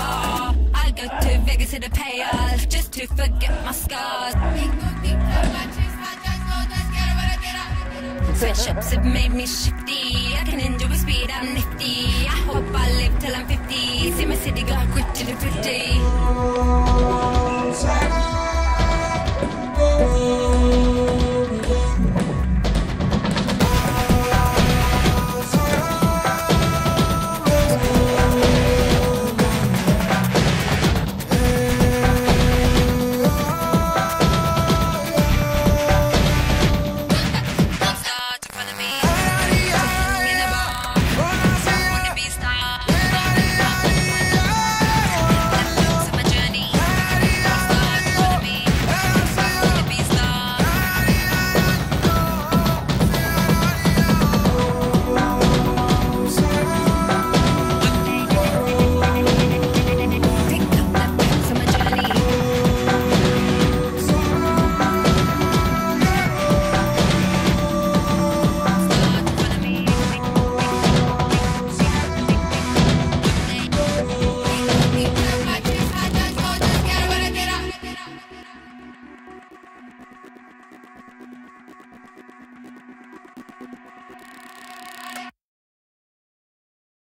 I go to Vegas to the payers just to forget my scars. Switch ups have made me shifty. I can enjoy speed, I'm nifty. I hope I live till I'm 50. See my city go quick to the 50.